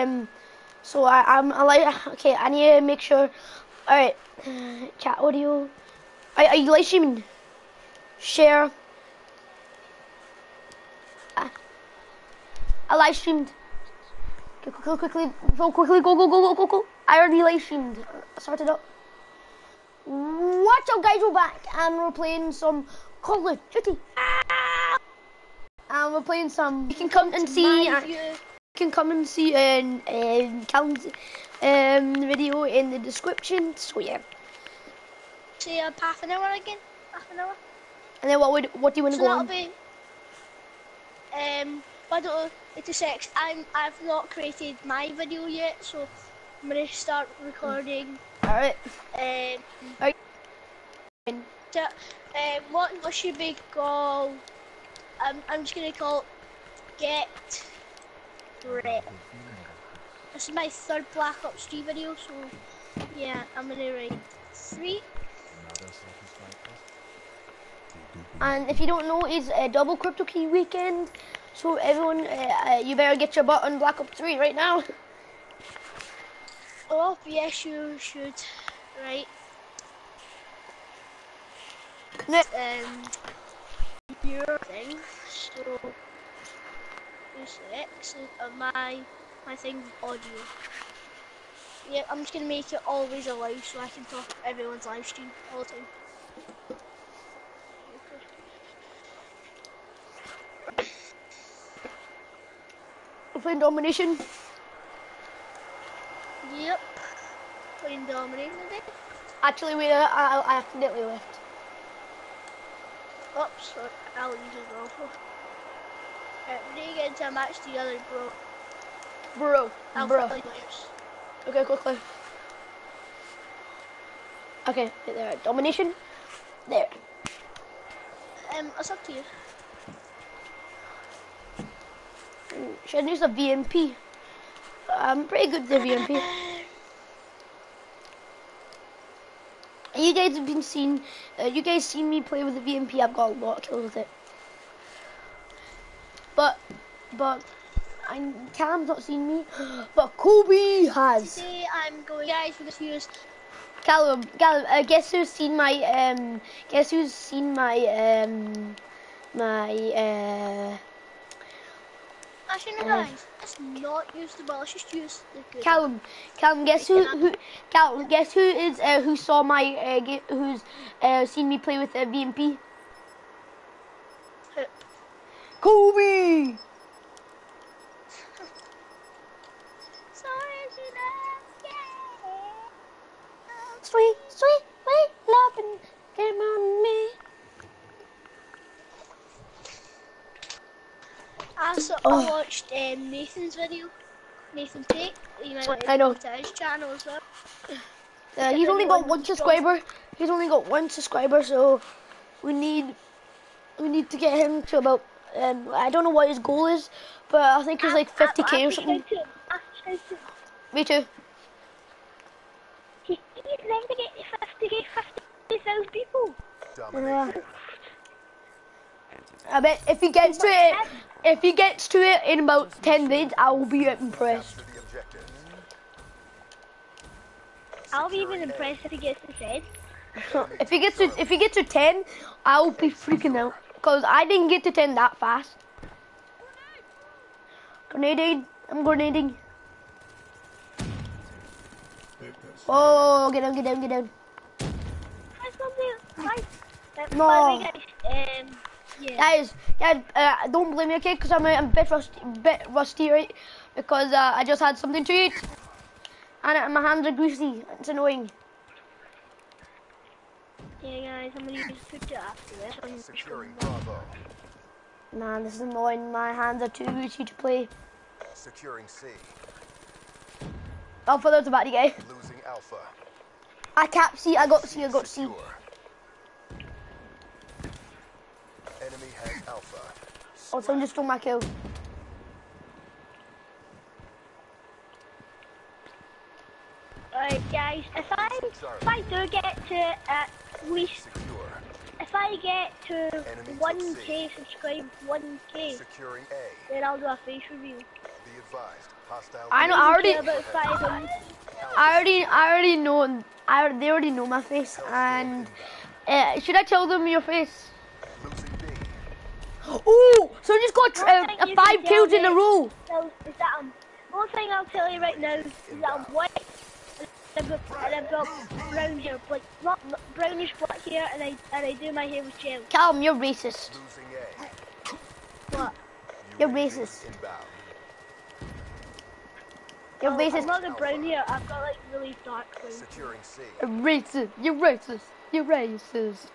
Um, so I, I'm I like okay. I need to make sure. All right, chat audio. Are, are you live streaming? Share. Ah. I live streamed. Quickly, quickly, go quickly, go, go, go, go, go, go. I already live streamed. I started up. What's up, guys? We're back and we're playing some Call of Duty. Ah! And we're playing some. You can come and see. My view. you can come and see um, um, Callum's um, video in the description. So yeah. Say uh, half an hour again. Half an hour. And then what would what do you want to So go that'll on? be. Um, I don't know. It's a sex. I'm. I've not created my video yet, so I'm gonna start recording. All right. Um, Right. so, um, what what should be called? I'm I'm just gonna call it get red. This is my third Black Ops 3 video, so yeah, I'm gonna write three. And if you don't know, it's a double crypto key weekend. So everyone, uh, uh, you better get your butt on Black Ops 3 right now. Oh yes, you should. Right. Ne- um, your thing. So, this X of my my thing audio. Yeah, I'm just gonna make it always alive so I can talk everyone's live stream all the time. We're playing domination. Yep. Playing dominating today. Actually, we uh, I, I accidentally left. Oops, I'll use it awful. Alright, we need to get into a match together, bro. Bro, Alpha bro. players. Okay, quickly. Okay, there. Domination. There. Um, it's up to you. Should I use a VMP? I'm pretty good with the VMP. You guys have been seen. Uh, you guys seen me play with the VMP. I've got a lot of kills with it. But, but, I Cam's not seen me. But Kobe has. Today I'm going, guys, we're just use Callum, Callum, uh, guess who's seen my um? Guess who's seen my um? My uh. Actually, no, Uh, guys. Let's not use the ball. Let's just use the good. Callum, Callum, guess who, who, Callum, guess who is uh, who saw my uh, who's uh, seen me play with uh, VMP? Kobe. Also, Oh. I watched um, Nathan's video. Nathan Tate. You might want I know. to his channel as well. Uh, he's only got one subscriber. He's only got one subscriber, so we need we need to get him to about. Um, I don't know what his goal is, but I think it's like 50k or something. Me too. He, he's meant to get 50k, 50,000 people. Yeah. I bet if he gets to it, if he gets to it in about 10 days, I will be impressed. I'll be even impressed if he gets to 10. if he gets to if he gets to 10, I'll be freaking out because I didn't get to 10 that fast. Grenading, I'm grenading. Oh, get down, get down, get down. That's something. Right. No. By the way, guys, um, yeah. Guys, guys, uh, don't blame me, okay? Because I'm, a- I'm a bit rusty, bit rusty, right? Because uh, I just had something to eat, and uh, my hands are greasy. It's annoying. Yeah, guys, I'm gonna use picture after this. I'm Securing Bravo. Man, this is annoying. My hands are too greasy to play. Securing C. For there's a bad guy. Losing Alpha. I capped C. I got C. I got C. Secure. Enemy has Alpha. Oh, someone just stole my kill. Alright, guys, if I if I do get to at least if I get to one K subscribe one K then I'll do a face review. Be advised. Hostile. I know. I already, about five I already, I already know. I they already know my face. And uh, should I tell them your face? Oh, so I just got uh, five kills in a row. So is that um, one thing I'll tell you right now is that I'm white and I've got, and I've got brown hair, like not brownish black hair, and I and I do my hair with gel. Calm, you're racist. What? You're racist. You're Oh, racist. I'm not got brown hair. I've got like really dark brown. Securing C. Racist. You're racist. You're racist.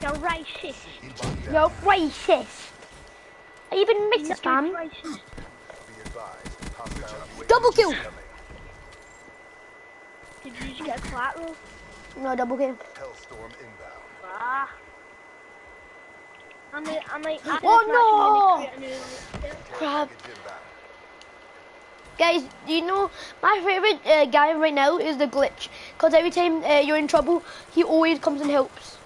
You're racist. You're racist. Are you even You're fam? racist. Be advised. Hostile UAV Double kill. Did you just get a collateral? No, double kill. Hellstorm inbound. Ah. I'm like, I'm like, after Oh, this match, I'm gonna create a new, like, Crap. Guys, you know my favorite uh, guy right now is the glitch? Because every time uh, you're in trouble, he always comes and helps.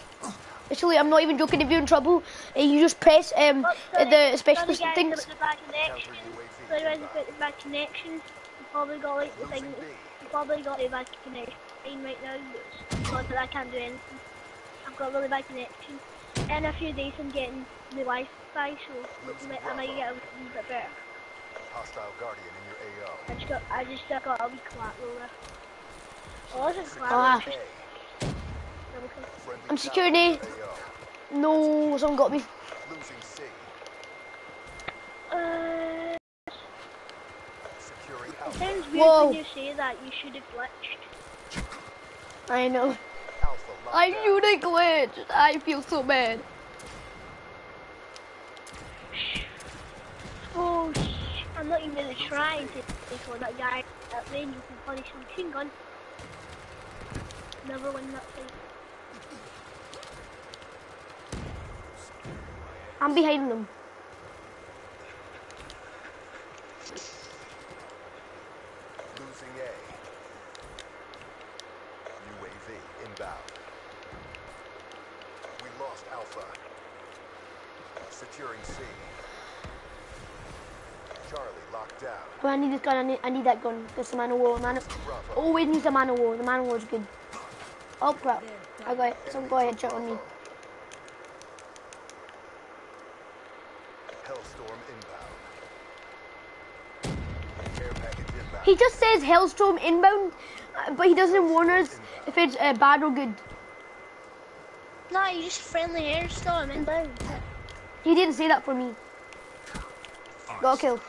Actually, I'm not even joking. If you're in trouble, uh, you just press um, Oh, sorry, the special sorry guys, things. about the bad connection. Counter UAV Sorry guys, the bad connection. You probably got like the thing. You probably got a bad connection right now. Because I can't do anything. I've got really bad connection. In a few days, I'm getting the Wi-Fi, so hopefully I might get a wee bit better. Hostile Guardian in your AO. I just got, I just got a wee collateral there. Oh, this is Ah. collateral. A. Double kill. I'm security. in your AO. No, someone got me. Losing C. Uh, Securing it Alpha. sounds weird Whoa. when you say that. You should have glitched. I know. I knew they glitched. I feel so bad. Oh, sh- I'm not even really trying to take on that guy at range with a punish machine gun. Never win that fight. I'm behind them. Losing A. UAV inbound. We lost Alpha. Securing C. Charlie locked down. But I need this gun. I need, I need that gun. This man of war. Man of, always needs a man of war. The man of war is good. Oh crap! I got it. Some guy had shot on me. Hellstorm inbound. Care package inbound. He just says Hellstorm inbound, uh, but he doesn't warn us if it's uh, bad or good. No, you just friendly airstorm inbound. He didn't say that for me. Got a kill.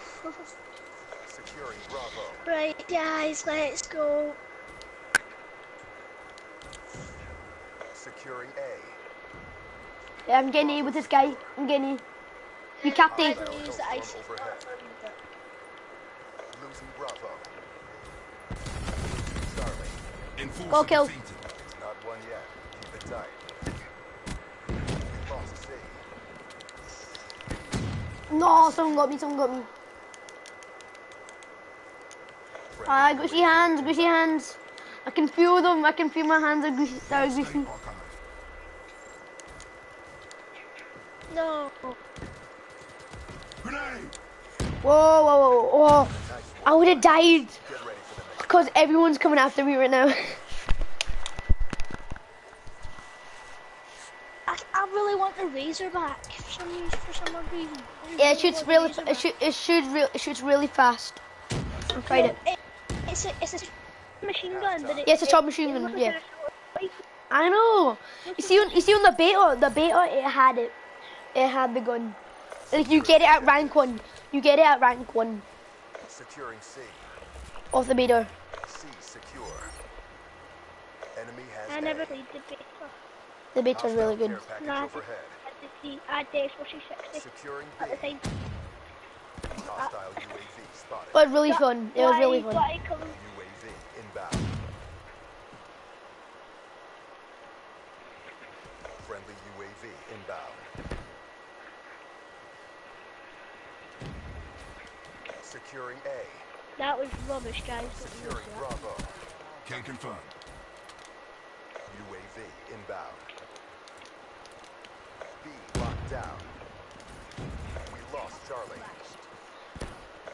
Right, guys, let's go. Securing A. Yeah, I'm getting A with this guy. I'm getting A. You capped I A. don't use the ice. Hellstorm overhead. Losing Bravo. Charlie. Go kill. Not one yet. Keep it tight. Lost C. No, someone got me. Someone got me. Ah, gushy hands, gushy hands. I can feel them. I can feel my hands are gushy. Gushy. No. Whoa, whoa, whoa, whoa. I would have died Get ready for the next. because everyone's coming after me right now. I, I really want the Razorback for some reason. For some odd reason. I yeah, it shoots really. It, shoot, it shoots real. It shoots really fast. I tried it. it. It's a, it's a machine gun, but it, Yeah, it's a submachine it gun, yeah. like a rifle. I know. You see, on, you see on the beta, the beta, it had it. It had the gun. Like you get it at rank one. You get it at rank one Securing C. of the meter. C secure. Enemy has I A. never played the beta. The beta is really good. care package Nah. overhead. I had to I had the Xbox 360 Securing at the B. time. Hostile UAV spotted. It was really fun. It was really Why- fun. why come- UAV inbound. Friendly UAV inbound. Securing A. That was rubbish, guys. Don't use Securing. Bravo. Can confirm. UAV inbound. B locked down. We lost Charlie.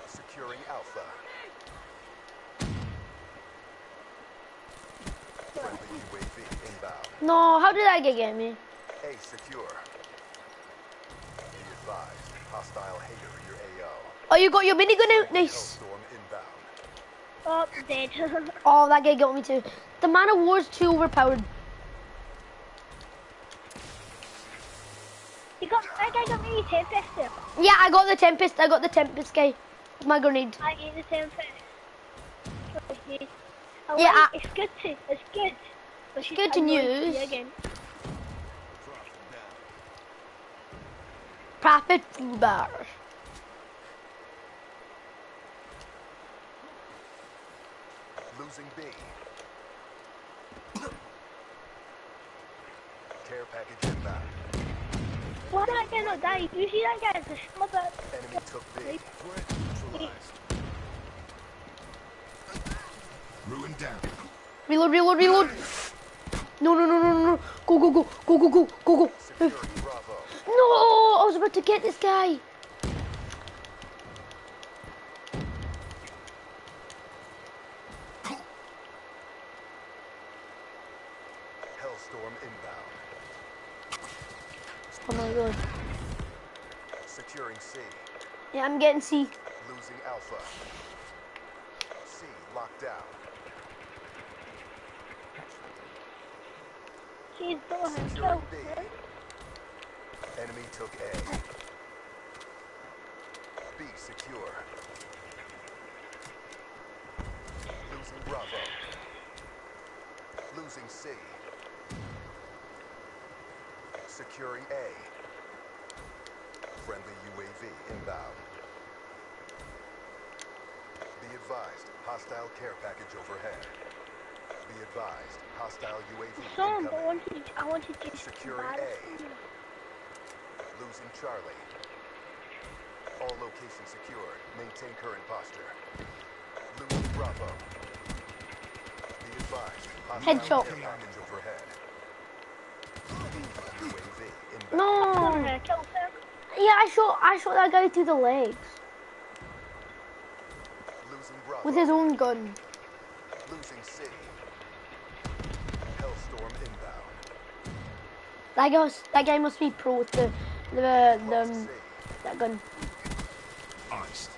Securing Alpha. Friendly UAV inbound. No, how did I get me? A secure. Be advised. Hostile H.A.T.R. your AO. Oh, you got your minigun out. Nice. Oh, dead. Oh, that guy got me too. The man of war's too overpowered. you got that guy got me a tempest there. Yeah, I got the Tempest. I got the Tempest guy. My grenade. I hate the tempest. Okay. I Yeah, oh, I- it's good to it's good. But she's good to use. Again. Profit food Losing B. Care package inbound. Why did that guy not die? You see that guy? The smother. Enemy took B. Ruin down. Reload, reload, reload. No, no, no, no, no, no. Go, go, go, go, go, go, go, go. No, I was about to get this guy. Hellstorm inbound. Oh my god. Securing C. Yeah, I'm getting C. Losing Alpha. C locked down. She's doing her Securing kill. B. Enemy took A. B secure. Losing Bravo. Losing C. Securing A. Friendly UAV inbound. Be advised, hostile care package overhead. Be advised, hostile UAV Some, but I incoming. wanted, I wanted to Securing A. Losing Charlie. All locations secured. Maintain current posture. Losing Bravo. Be advised. hostile Headshot. care package overhead. UAV inbound. No. Doing her kill him. Yeah, I shot. I shot that guy through the legs Losing Bravo. With his own gun. Losing C. Hellstorm inbound. That guy. Was, that guy must be pro with the the the um, that gun. Iced.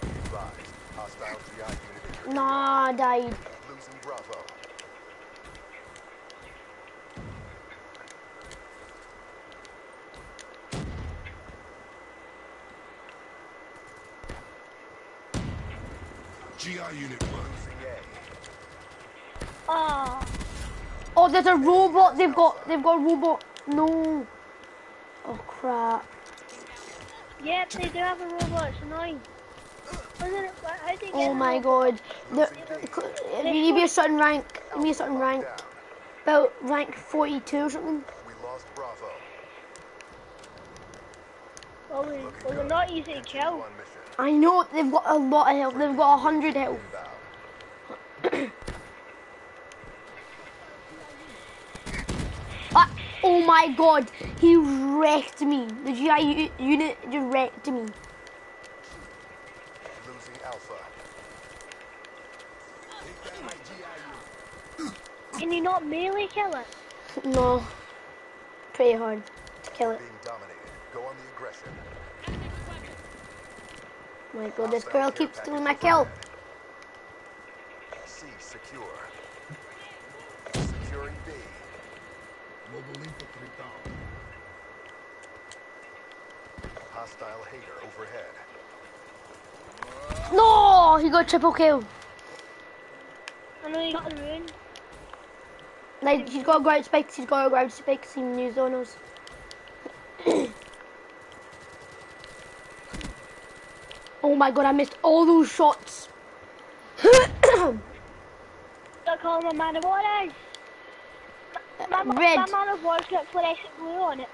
Be advised. Hostile GI unit in your Nah, died. Losing Bravo. GI unit one. Losing Oh, Oh, there's a robot. They've got. They've got a robot. No. Oh crap. yep, they do have a robot. It's annoying. Wasn't it? How did they oh get Oh my robot? god. The, you need to be a certain rank. You need a certain rank. Down. About rank 42 or something. We lost Bravo. Well, we, well they're not easy to Continue kill. On mission. I know they've got a lot of health. They've got a 100 health. Ah, oh my god. He wrecked me. The GI unit just wrecked me. Losing Alpha. Can you not melee kill it? No. Pretty hard to kill it. Being dominated. Go on the aggression. My god, this girl keeps doing my kill. overhead. C secure. Securing B. Mobile infantry down. Hostile H.A.T.R. overhead. No, he got triple kill. I know you got the rune. Like, he's got to go out spikes, he's got to go out spikes, he news on oh my god, I missed all those shots. Don't call a man of war, eh? My, my, Red. my man of war's got fluorescent blue on it.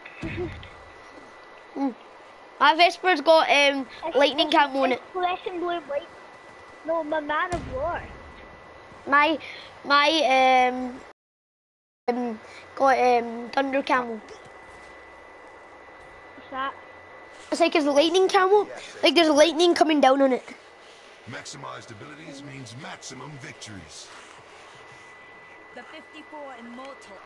My Vesper's got um, lightning cam on it. Fluorescent blue and white. No, my man of war. My, my, um, um, got um, thunder camel. What's that? It's like it's lightning camo. Like there's lightning coming down on it. Maximized abilities means maximum victories. The 54 Immortal.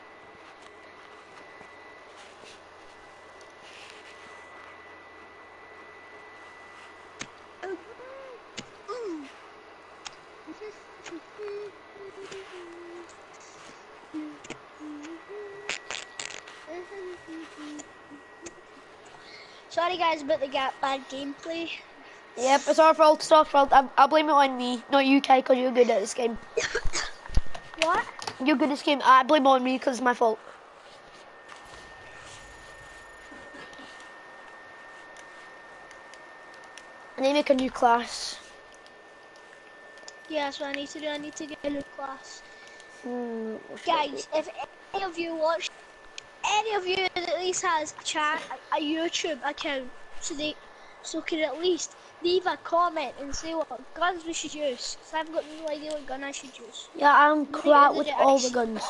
Sorry guys about the gap bad gameplay. Yep, it's our fault. It's our fault. I, I blame it on me, not you, Kai, because you're good at this game. What? You're good at this game. I blame it on me because it's my fault. I need to make a new class. Yeah, that's what I need to do. I need to get a new class. Hmm, what should I Guys, if any of you watch, any of you that at least has a chat, a YouTube account, so they, so can at least leave a comment and say what guns we should use. Cause I've got no idea what gun I should use. Yeah, I'm crap with all the guns.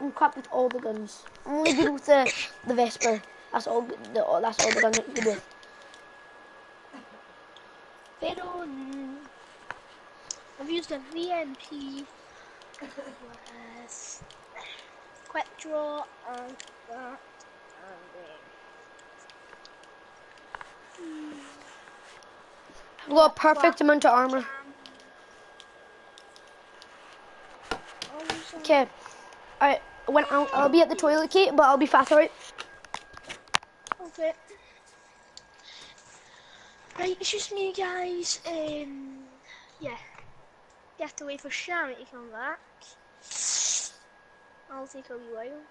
I'm crap with all the guns. I'm only good with the the Vesper. That's all. good- The, that's all the guns I'm good with. Pero I've used a VMP, yes, quick draw, and that, and I've got a perfect amount of armor. Okay. Alright, when I'll, I'll be at the toilet, Kate, but I'll be fast, alright? Okay. Right, it's just me, guys. Um, yeah. You have to wait for Shammi to come back. I'll take a wee while.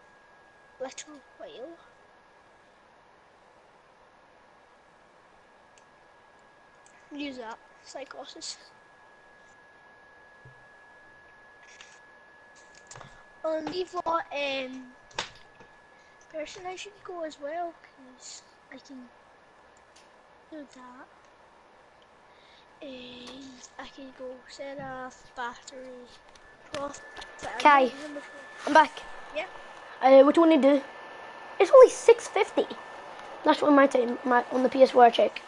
Little while. Use that. Psychosis. And we've got um person I should go as well because I can do that. And I can go battery, Prophet. and Kai. number four. I'm back. Yeah. Uh, what do you want to do? It's only 6.50. That's on my time, my, on the PS4 I check.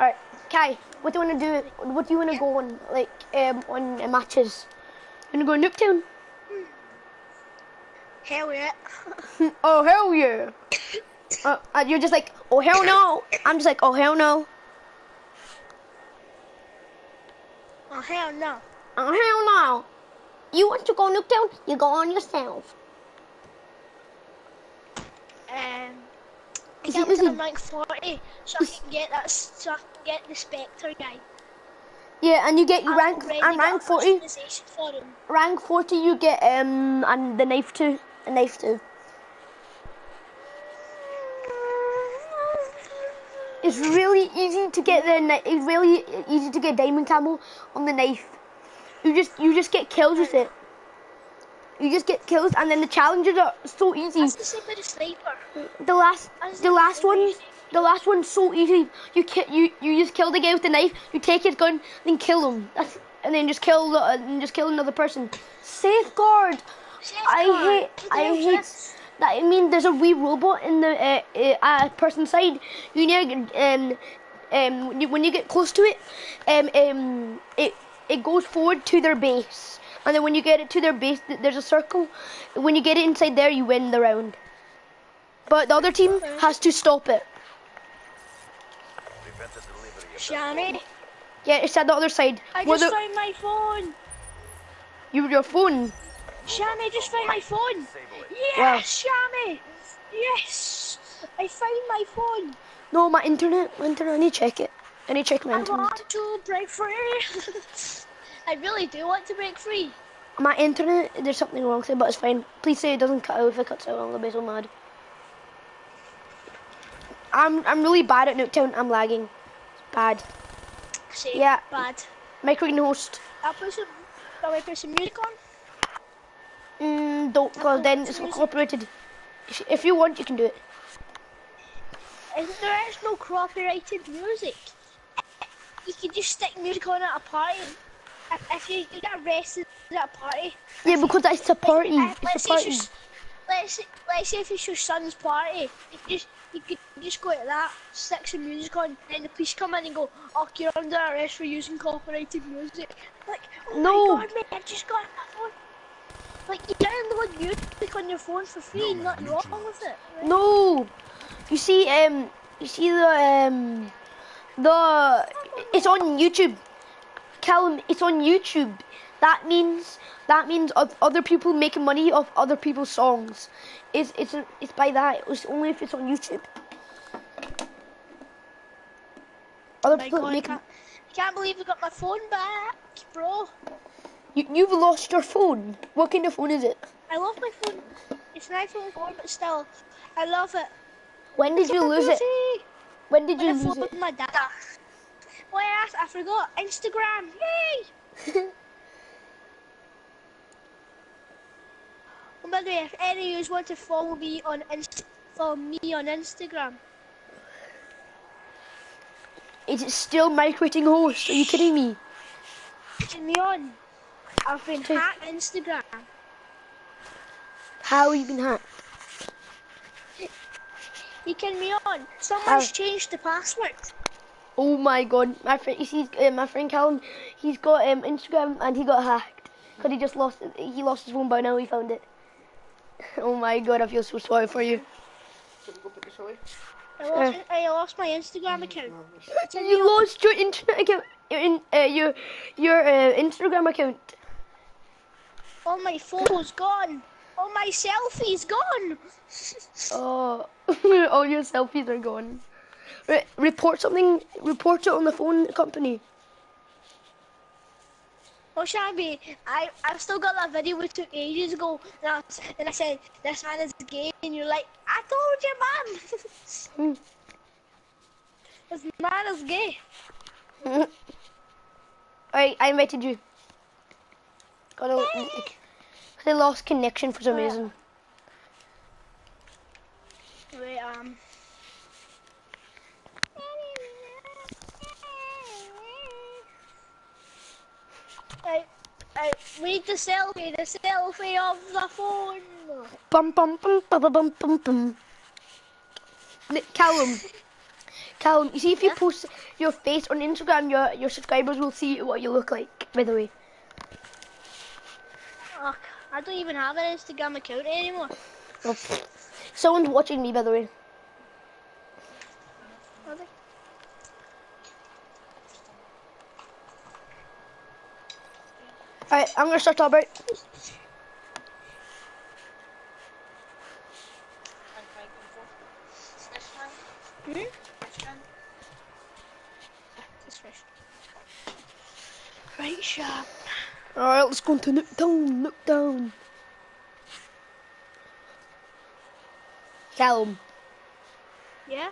Alright, Kai, what do you want to do? What do you want to go on, like, um, on uh, matches? You want to go Nuketown? Hell yeah. oh, hell yeah. uh, and you're just like, oh, hell no. I'm just like, oh, hell no. oh hell no. Oh, hell no. You want to go Nuketown? You go on yourself. Um, I Is can't it- is till it- I'm rank 40 so I can get that, so I can get the Spectre guy. Yeah, and you get you I've rank, and rank a 40. for him. rank 40 you get um and the knife too a knife too it's really easy to get the it's really easy to get diamond camo on the knife you just you just get kills with it. You just get kills and then the challenges are so easy. That's the same with the sniper. the last the last one the last one's so easy. You ki- you you just kill the guy with the knife you take his gun then kill him. That's and then just kill the, and just kill another person. Safeguard! I hate, I hate that. I mean, there's a wee robot in the uh, uh, uh, person's side. You know, um, um, when you, when you get close to it, um, um, it it goes forward to their base, and then when you get it to their base, th- there's a circle. When you get it inside there, you win the round. But the other team has to stop it. Shammi, Yeah, it's at the other side. I Where just the- found my phone. you, your phone. Shammi, just found my phone. Yes, Wow. Shammi. Yes, I found my phone. No, my internet. My internet. I need to check it. I need to check my I internet. want to break free. I really do want to break free. My internet, there's something wrong with it, but it's fine. Please say it doesn't cut out. If it cuts out, I'm gonna be so mad. I'm I'm really bad at Nuketown. I'm lagging. It's bad. Say Yeah. bad. Micro host. I'll put some. Shall I put some music on? Mm, don't, because then it's copyrighted. If- If you want, you can do it. Is there is no copyrighted music. You can just stick music on at a party. If, if you, you get arrested at a party. Yeah, because that's a party. Uh, It's let's, a party. your, let's, say- let's say if it's your son's party, you just you could just go to that, stick some music on, and the police come in and go, "Oh, you're under arrest for using copyrighted music." Like, oh No. my god, mate, I just got my phone. Like, you download music on your phone for free, No, nothing man, wrong with it. Right? No, you see, um, you see the um, the it's on YouTube. Callum, it's on YouTube. That means that means other people making money off other people's songs. It's it's it's by that. It's only if it's on YouTube. Other people god, I can't, I can't believe I got my phone back, bro. You, you've lost your phone. What kind of phone is it? I love my phone. It's an iPhone 4, but still, I love it. When did you lose it? When did you When I lose phoned it? my dad. Well, I, I forgot. Instagram. Yay! And by the way, if any of you want to follow me on Inst- follow me on Instagram, Is it still migrating host? Are you kidding me? get me on. I've been hacked Instagram. How have you been hacked? You can me on. Someone's How? changed the password. Oh my god, my friend, you see, uh, my friend Callum, he's got um, Instagram and he got hacked because he just lost, he lost his phone, but now he found it. Oh my god, I feel so sorry for you. I lost, I lost my Instagram account. You lost your internet account, your in, uh, your your uh, Instagram account. All my photos gone. All my selfies gone. Oh, all your selfies are gone. Re- report something. Report it on the phone company. Oh, Shabby, I, I've still got that video we took ages ago. And I, and I said, this man is gay. And you're like, I told you, man. Hmm. this man is gay. Alright, I invited you. Got a, I lost connection for some reason. Wait, um. I, I, we need the selfie, the selfie of the phone. Bum bum bum bum bum bum bum. Callum, Callum, you see if you Yeah? post your face on Instagram, your your subscribers will see what you look like. By the way, I don't even have an Instagram account anymore. Oh, someone's watching me. By the way, Are they? alright, I'm gonna start talking about. Hmm? Right, sharp. Alright, let's go to look down, look down. Callum, Yeah?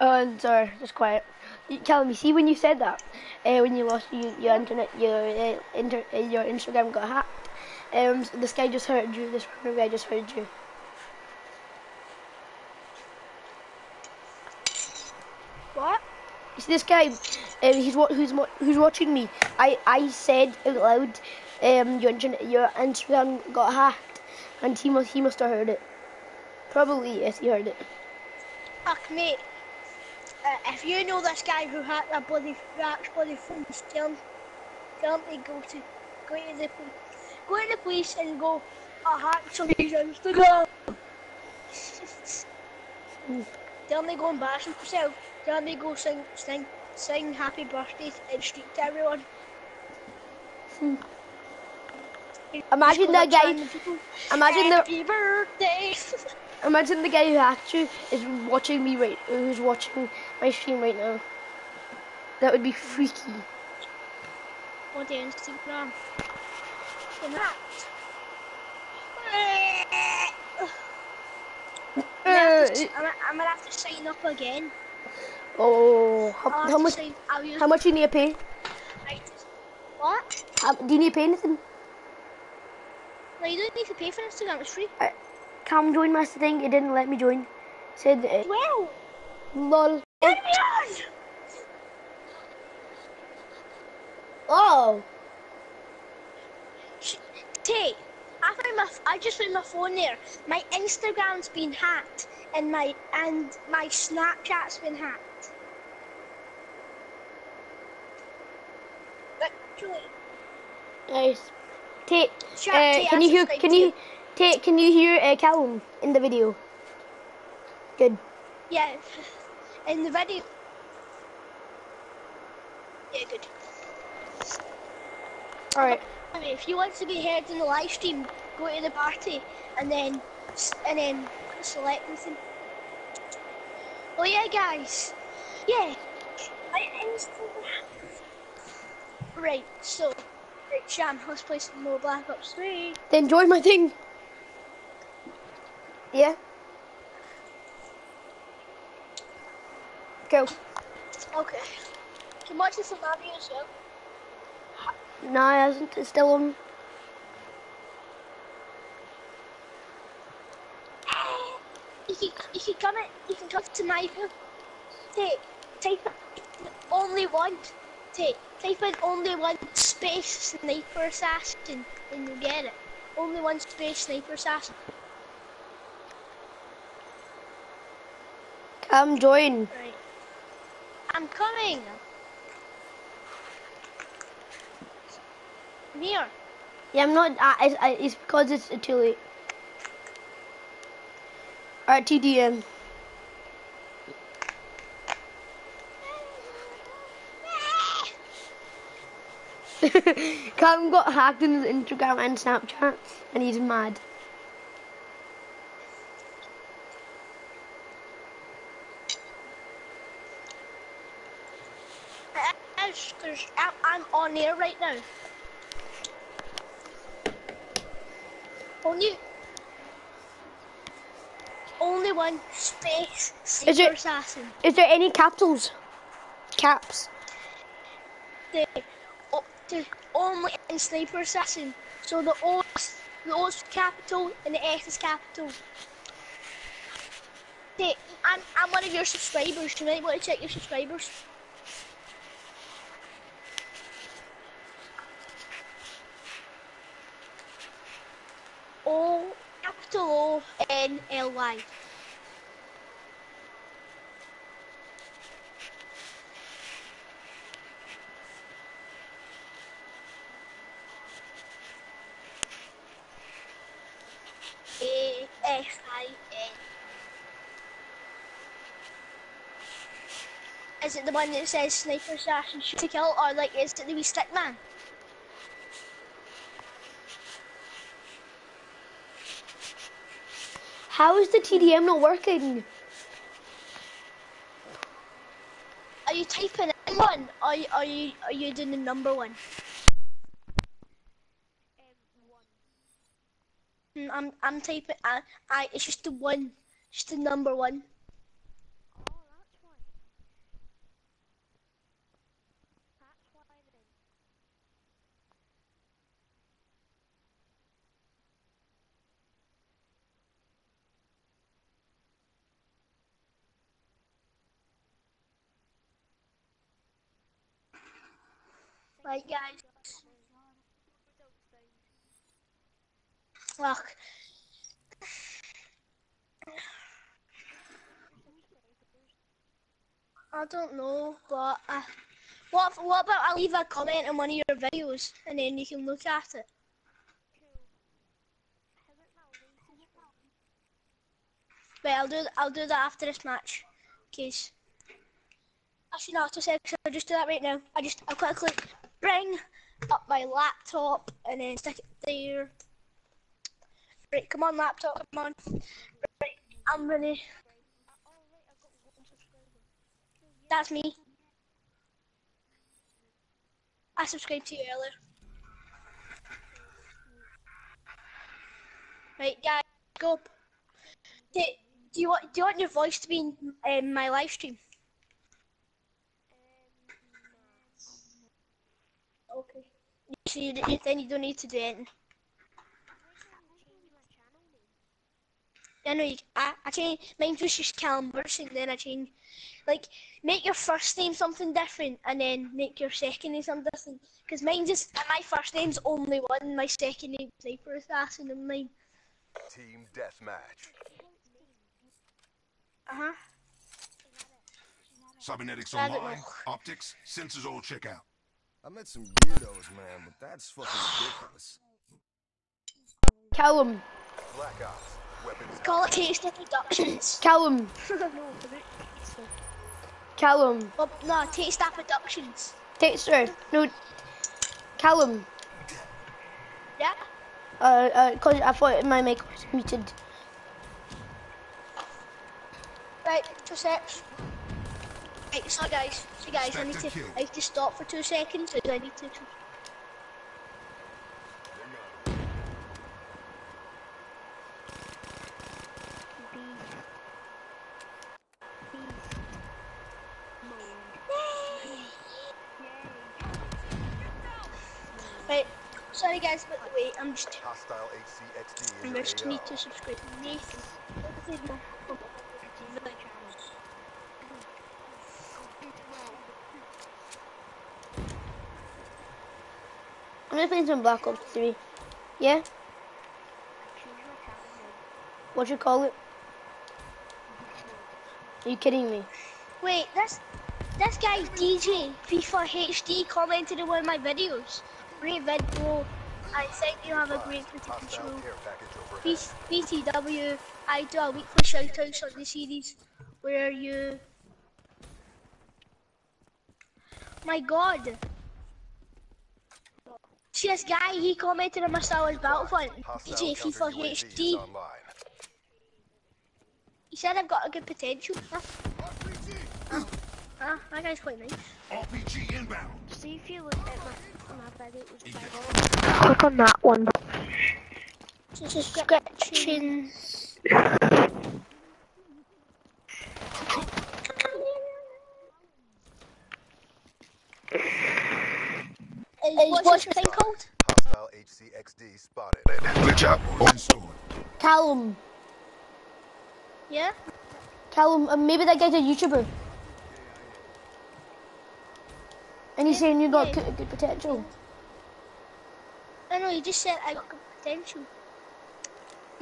uh, sorry, just quiet. You- Callum, you see when you said that, uh, when you lost your, your internet, your uh, inter, uh, your Instagram got hacked. Um, this guy just heard you. This guy just heard you. What? This guy, um, he's what who's who's watching me. I I said out loud, um, your your Instagram got hacked, and he must he must have heard it. Probably yes, he heard it. Fuck, mate. Uh, if you know this guy who hacked that bloody, hacked bloody phones, tell him to go to, go to the, go to the police and go, I hacked somebody's Instagram. tell to go embarrass himself. Him to go sing, sing, sing happy birthday and street to everyone. Imagine go that up guy. to random people, Imagine the Happy birthday. imagine the guy who you is watching me right. Who's watching my stream right now. That would be freaky. on the Instagram. And hacked. I'm gonna, to, Uh, I'm gonna have to sign up again. Oh, how, how much? sign. How much do you need to pay? What? How, do you need to pay anything? No, you don't need to pay for Instagram. It's free. Come join my thing. It didn't let me join. Said uh, Well, lol. let me on. Oh. Tay, I found my. I just found my phone there. My Instagram's been hacked, and my and my Snapchat's been hacked. Nice. Uh, can you hear? Can you? Tate, can you hear uh, Callum in the video? Good. Yeah, in the video. Yeah, good. All right. I mean, if you want to be heard in the live stream, go to the party and then and then select anything. Oh yeah, guys. Yeah. I Instagram. Right. So, right, Sham, let's play some more Black Ops 3. Then join my thing. Yeah. Go. Okay. Can watch this on Abby as well. No, it hasn't. It's still on. You can you can come in. You can come to my room. Take type only one. Take type in only one space sniper assassin, and you get it. Only one space sniper assassin. Come join. Right. I'm coming. I'm here. Yeah, I'm not. I, I, I- it's because it's too late. All right, TDM. Callum got hacked in his Instagram and Snapchat, and he's mad. Because I'm, on air right now. Only, only one space Is sniper it- assassin. Is there any capitals? Caps. The, o- the only in sniper assassin. So the O, is- the O is capital and the S is capital. Hey, I'm, I'm one of your subscribers. You might want to check your subscribers. O capital O N L Y. A S I N. Is it the one that says sniper assassin shoot to kill, or like is it the wee stick man? How is the TDM not working? Are you typing in one, you, are you, are you doing the number one? Mm, I'm I'm typing. I, I it's just the one, just the number one. Right, guys. Look. I don't know, but uh, what what about I leave a comment in one of your videos and then you can look at it. Wait, I'll do I'll do that after this match, case. Actually, no, two seconds. I'll just do that right now. I just I'll quickly bring up my laptop and then stick it there. Right, come on, laptop, come on. Right, I'm ready. That's me. I subscribed to you earlier. Right, guys, go. Do, do you want do you want your voice to be in um, my live stream? Okay. So you, then you don't need to do anything. I know you, I, I change, mine was just Callum Bursing, then I change, like, make your first name something different, and then make your second name something different. Because mine just, my first name's only one, my second name's Sniper Assassin, and mine. Team deathmatch. Uh-huh. Cybernetics online, optics, sensors all check out. I met some weirdos, man, but that's fucking ridiculous. Callum. Black Ops. Weapons. Call it Tasty Productions. Callum. Callum. oh, no, Taste That Productions. Taster. No. Callum. Yeah? Uh, uh, cause I thought my mic was muted. Right, two secs. Right, so guys, so guys, I need to, I need to stop for two seconds because I need to. Right, sorry guys, but wait, I'm just, Hostile HCXD I in just need to subscribe to Nathan. I'm just playing some Black Ops 3. Yeah? What you call it? Are you kidding me? Wait, this this guy DJ FIFA HD commented on one of my videos. Great video. I think you have a great critical Hostile show. care. B- BTW, I do a weekly shoutouts on the series where are you. My god! See this guy, he commented on my Star Wars Battlefront, Hostile DJ FIFA HD. online. He said I've got a good potential. Huh? Oh. Ah, that guy's quite nice. RPG inbound. See if you look at my, my video, click on that one. Subscriptions. Is, what's your thing called? Hostile HCXD spotted. Glitch out or installed. Callum. Yeah? Callum, uh, maybe that guy's a YouTuber. And he's saying you got Yeah. good, good potential. I know, you just said I got good potential.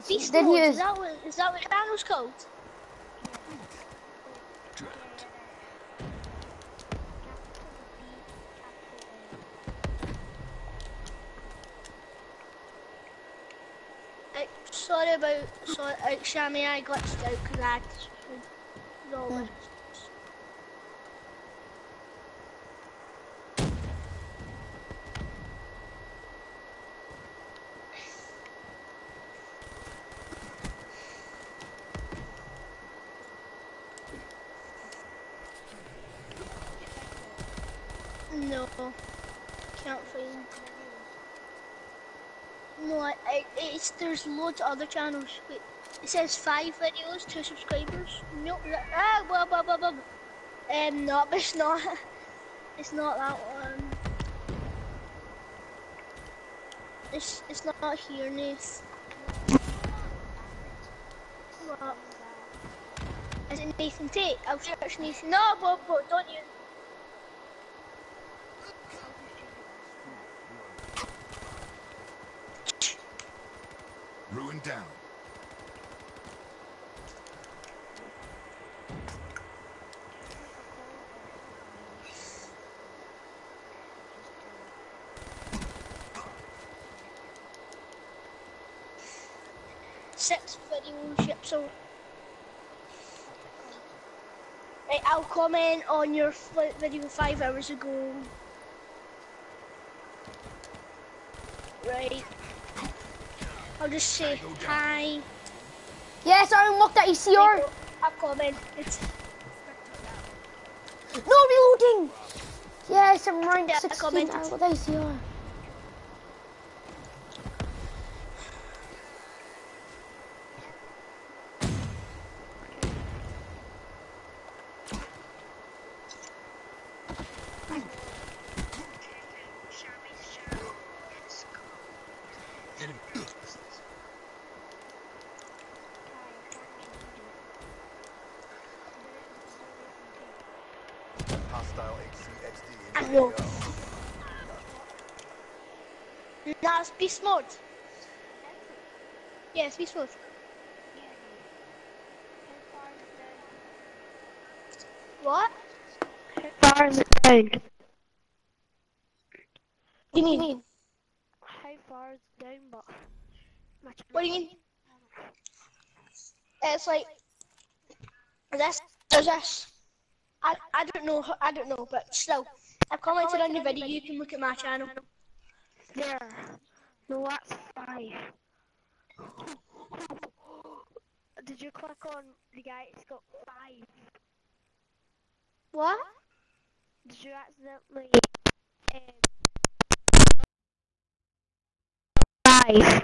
Beast Then he Mode, is. is that what, is that what your channel's called? Trapped. I, sorry about, sorry, uh, Shammi, I glitched out because I had to roll Hmm. it. No, can't find. No, I, I, it's there's loads of other channels. Wait, it says five videos, two subscribers. No, ah, blah blah blah blah. Um, no, but it's not. It's not that one. It's it's not here, Nath. What? Is it Nathan Tate? I'll search Nathan. No, but, but don't you? Six video ships so Right, I'll comment on your video five hours ago. Right. I'll just say hi. Yes, I unlocked that ICR. I'll comment. It's No reloading. Yes, I'm rank Yeah, I 16. commented. I unlocked that ICR. Hostile HCXD I in know. Your AO. That's beast mode. Yes, beast mode. What? How far is it down? What do you mean? How far is it down, but... What do you mean? It's like this. This. I I don't know. I don't know, but still, I've commented on your video. You can look at my channel. There. No, that's five. Did you click on the guy that's got five? What? Did you accidentally... Um, five.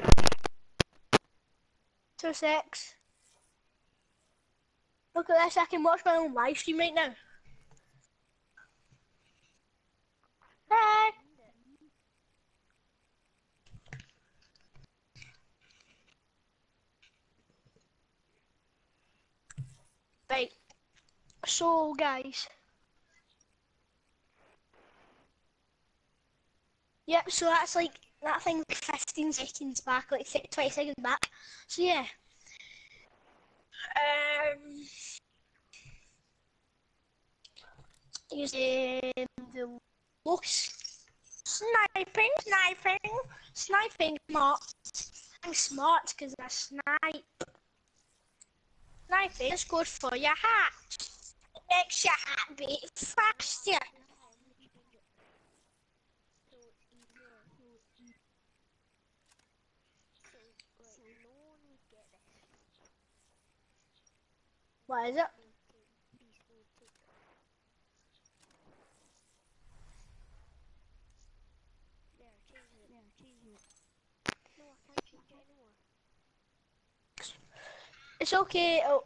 Two six. Look at this. I can watch my own live stream right now. Hey. Right. So, guys. Yep, so that's like, that thing's like 15 seconds back, like 20 seconds back. So, yeah. Um, using the most sniping, sniping, sniping smart. I'm smart because I snipe. Sniping is good for your heart. Makes heart beat faster. What is it? It's okay. Oh.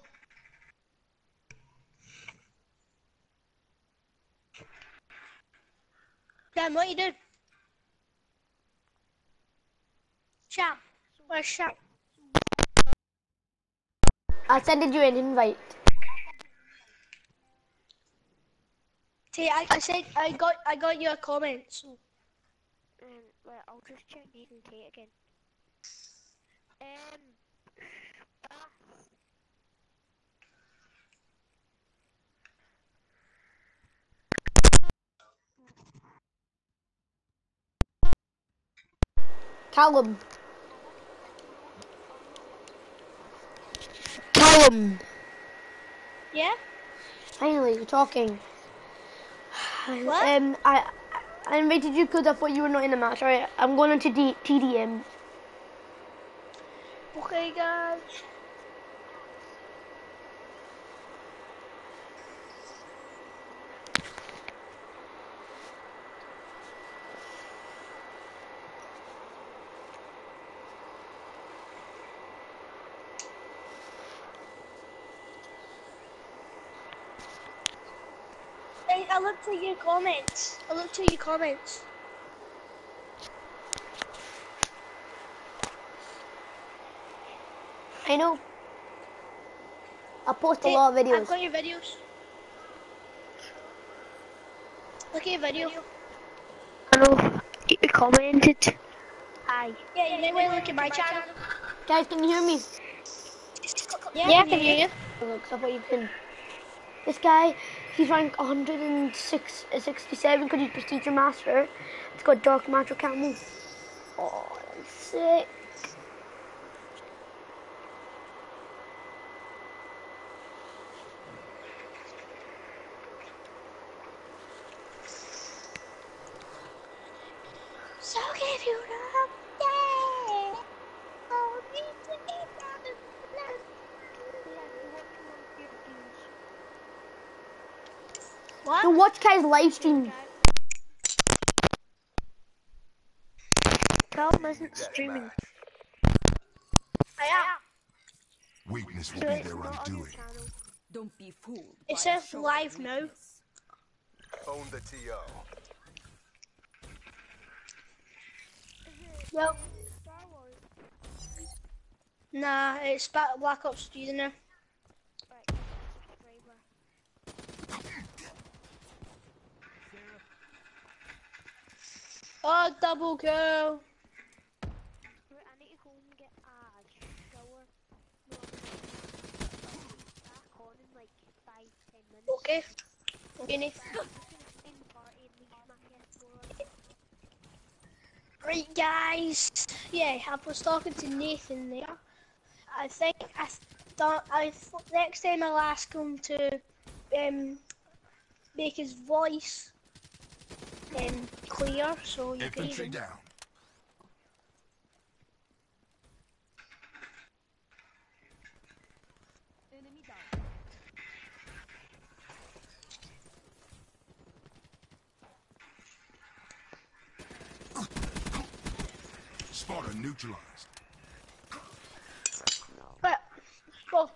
Dan, what you doing? Sham. Where's Sham? I sent you an invite. Tay, I, I said I got I got your comments. Um, right, I'll just check Nathan Tate again. Um, Callum. Callum. Yeah. Finally, you're talking. What? Um, I I invited you because I thought you were not in the match. Alright, I'm going into D- TDM. Okay, guys. Hey, I looked at your comments. I looked at your comments. I know. I post a lot of videos. I've got your videos. Look at your video. I know. You commented. Hi. Yeah, you may want to look at my channel. Guys, can you hear me? Yeah, I can hear you. Look, I thought you can. This guy, he's ranked 106, uh, 67 because he's Prestige Master. It's got Dark Matter Camo. Oh, that's sick. So if you don't dare, oh, me to get down the What? So watch Kai's live stream. Calm isn't streaming. I oh, am. Weakness will be it's their not on your undoing. Don't be fooled. It says a show of live now. weakness. Own the TO. Well, nah, it's Bat- Black Ops 3 now. Right, subscriber. Oh, double kill. Right, I need to go and get a shower. No, I'm back on in like five, ten minutes. Okay. Okay, Nathan. In party and double kill. for Right, guys. Yeah, I was talking to Nathan there. I think I thought I th- next time I'll ask him to um make his voice um clear so you can Infantry even down. Sparta neutralized. But well,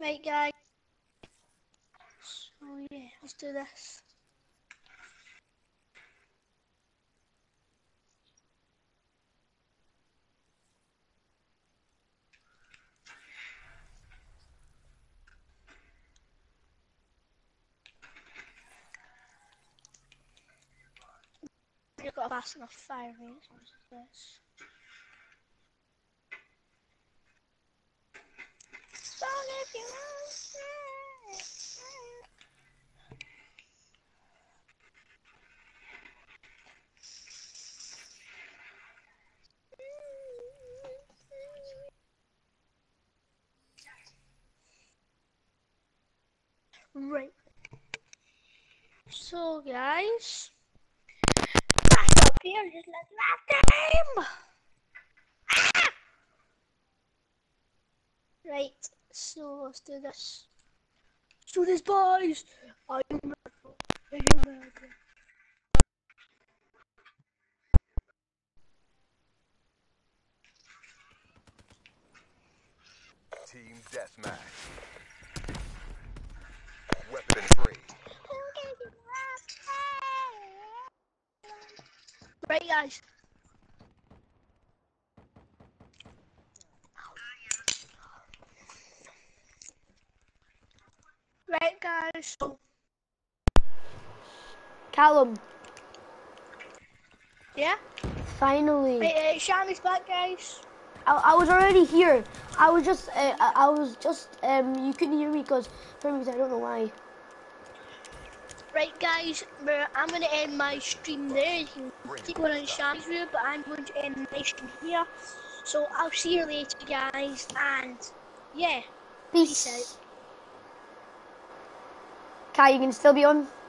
right, guys. So yeah, let's do this. You've got a fast enough fire rate. so let's do this. So if you want it. Right. So guys, back up here just like last time. Ah! Right, so let's do this. Let's do this, boys. You ready? Are? Team deathmatch. Weapon free. Right, guys. Right, guys. So, Callum, yeah. finally. Right, uh, Shammi's back, guys. I, I was already here. I was just, uh, I, I was just, um, you couldn't hear me because, for reason, I don't know why. Right, guys. I'm going to end my stream there. You can keep going on back. Shammi's room, but I'm going to end my stream here. So I'll see you later, guys. And yeah, Peace. Peace out. You can still be on?